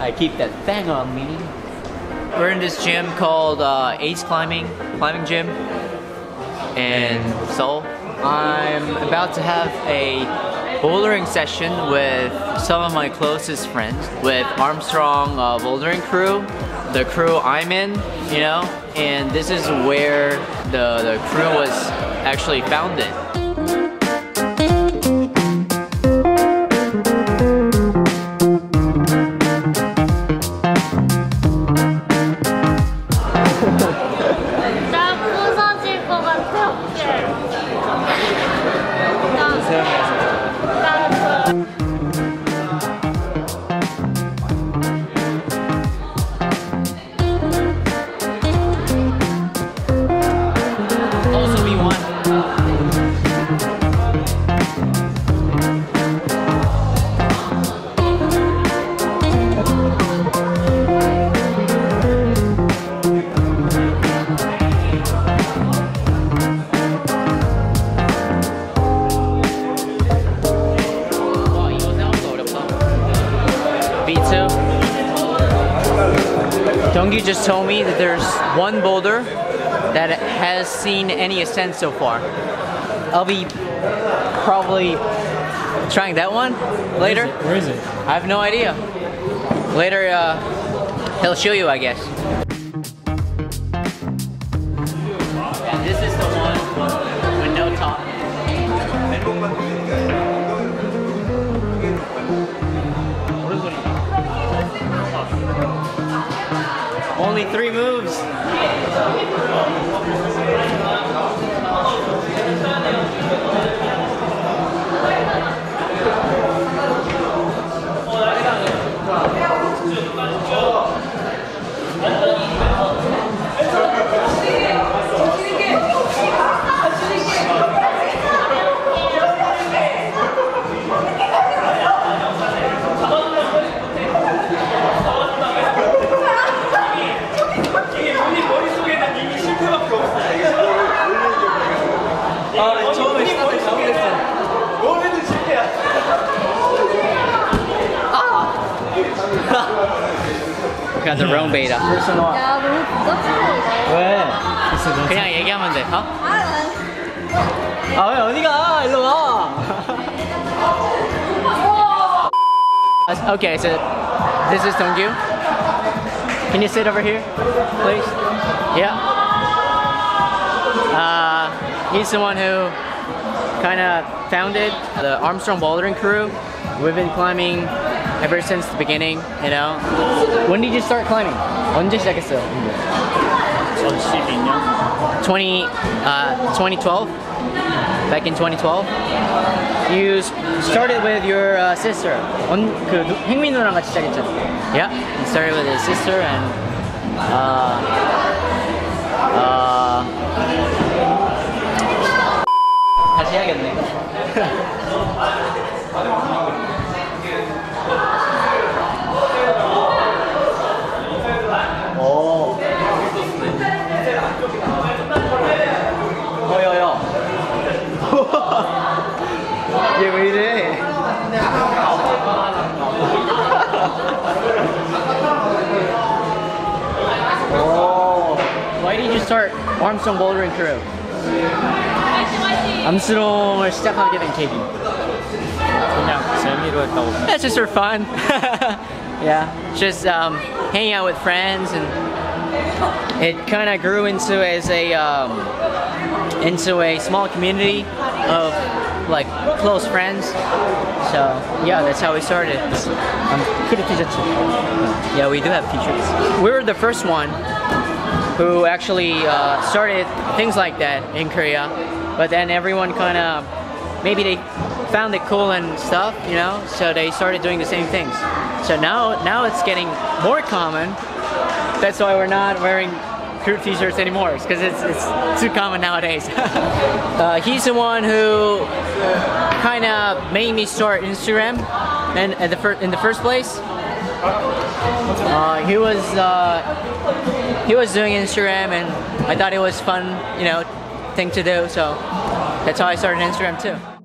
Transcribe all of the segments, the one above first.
I keep that thing on me. We're in this gym called uh, Ace Climbing, climbing gym in Seoul. I'm about to have a bouldering session with some of my closest friends, with Armstrong uh, Bouldering Crew, the crew I'm in, you know, and this is where the, the crew was actually founded. Just told me that there's one boulder that has seen any ascent so far. I'll be probably trying that one later. Where is it? I have no idea. Later, uh, he'll show you, I guess. 아, 처음에 Got the wrong beta. 야, 너무 부담스러워. 왜? 그냥 얘기하면 돼. 어? 아, 왜 어디 okay, so this is Donggyu. Can you sit over here, please? Yeah. Uh, he's the one who kind of founded the Armstrong Bouldering Crew. We've been climbing ever since the beginning, you know. When did you start climbing? 언제 시작했어요? 2012년? 20, uh, 2012, back in 2012. You s- started with your uh, sister. 언, 그 누- 행민 누나랑 같이 시작했잖아. Yeah, you started with his sister and uh, uh, Why did you start Armstrong Bouldering Crew? 암스롱을 시작하게 된 계기. 그냥 재미로 했다고 That's just for fun. yeah, just um, hanging out with friends, and it kind of grew into as a um, into a small community of like close friends. So yeah, that's how we started. Um, yeah, we do have t-shirts. We were the first one who actually uh, started things like that in Korea, but then everyone kind of maybe they found it cool and stuff, you know, so they started doing the same things. So now now it's getting more common. That's why we're not wearing crew t-shirts anymore because it's, it's too common nowadays. uh, he's the one who kind of made me start Instagram and at the in the first place. Uh, he was uh, he was doing Instagram and I thought it was fun, you know, thing to do. So that's how I started Instagram too.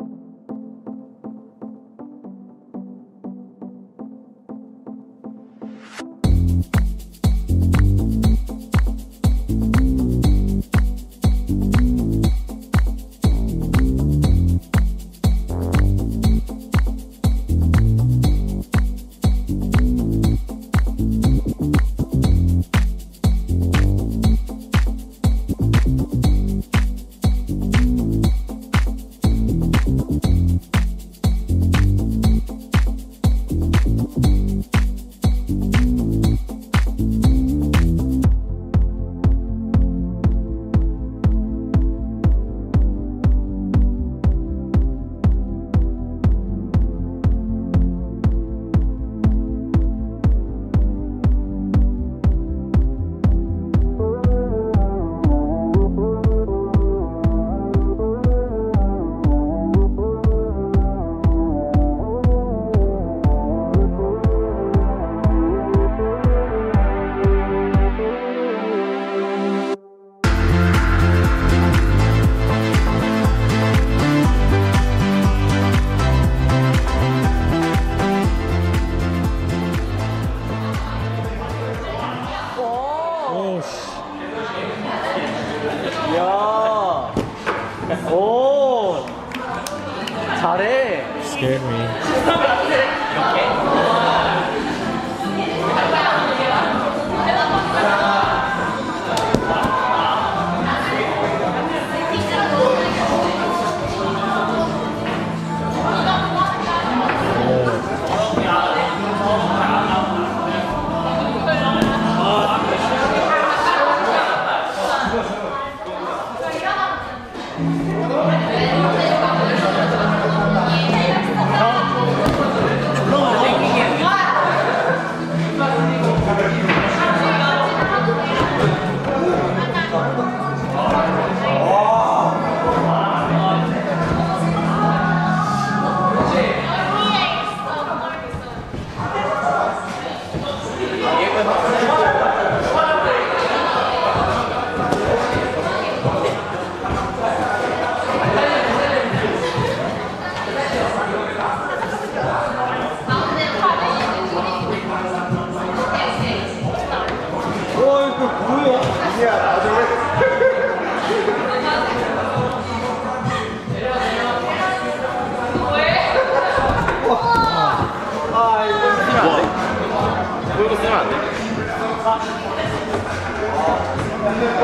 그거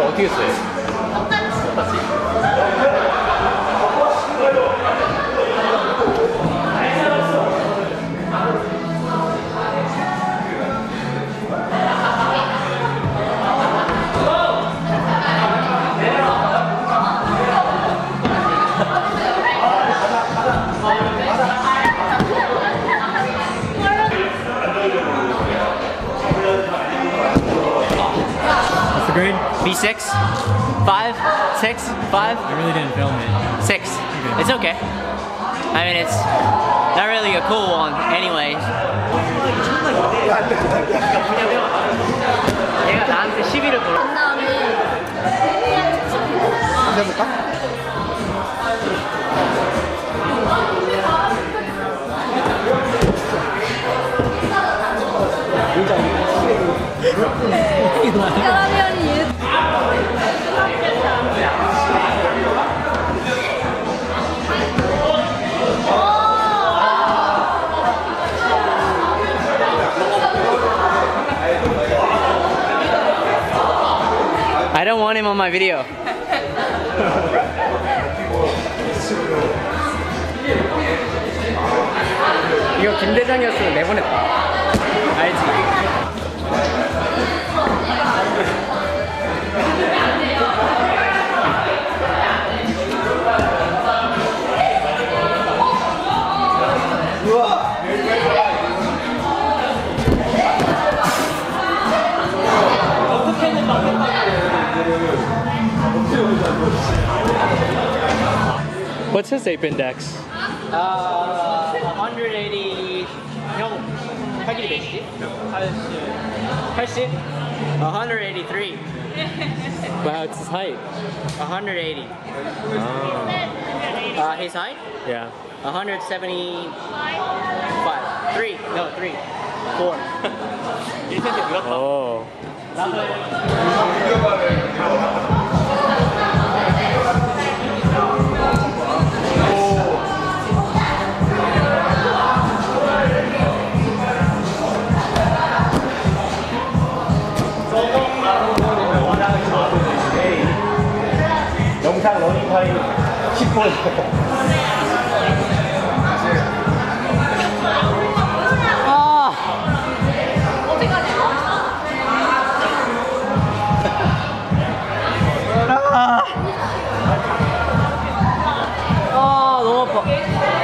어떻게 써요? B6? 5, 6, 5. I really didn't film it. 6. Okay. It's okay. I mean, it's not really a cool one anyway. On my video. 이거 김 대장이었으면 내보냈다. 알지? What's his ape index? Uh, 180. No. 180. 183. wow, it's his height. 180. Oh. Uh, his height? Yeah. 175. Three. No, three. Four. oh. Bravo.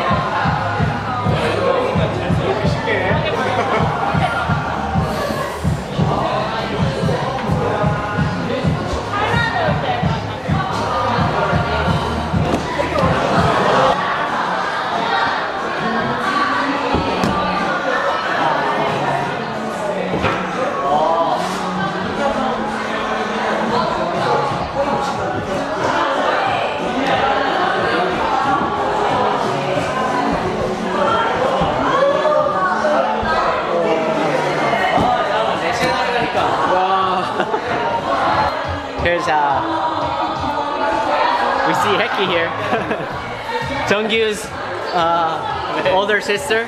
Jungkyu's uh, older sister,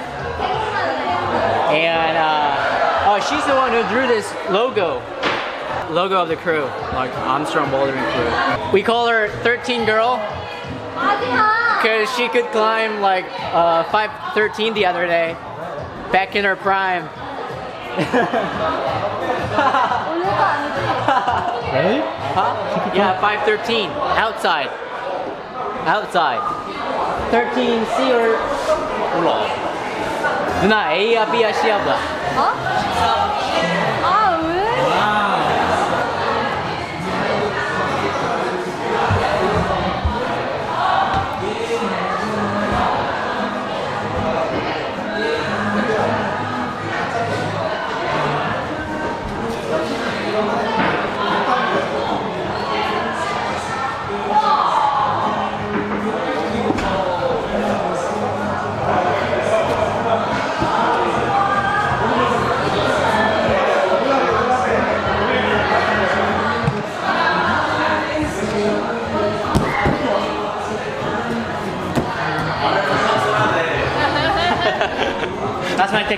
and uh, oh, she's the one who drew this logo, logo of the crew, like Armstrong Bouldering Crew. We call her 13 Girl because she could climb like uh, 513 the other day, back in her prime. Really? Huh? Yeah, 513. Outside Outside. 13C or 몰라. 누나 A야 B야 C야 봐. 어?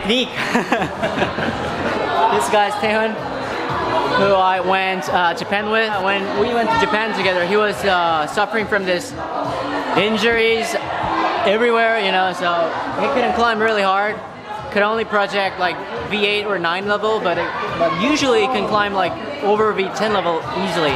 technique. this guy's Taehun, who I went uh, Japan with. When we went to Japan together, he was uh, suffering from this injuries everywhere, you know, so he couldn't climb really hard. Could only project like V8 or 9 level, but, it, but usually can climb like over V10 level easily.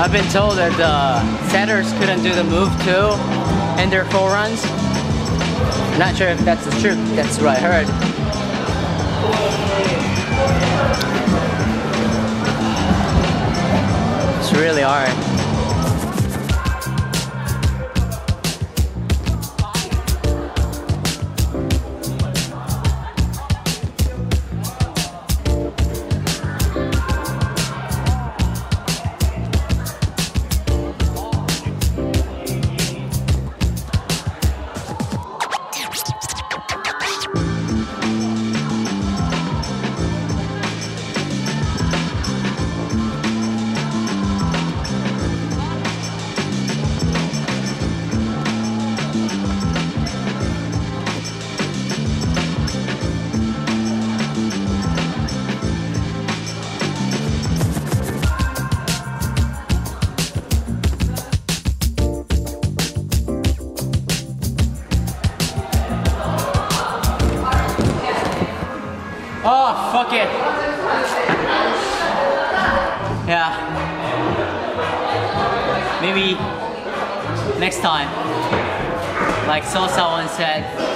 I've been told that the setters couldn't do the move too in their full runs. Not sure if that's the truth. That's what I heard. It's really hard. Time. Like Sosa once said,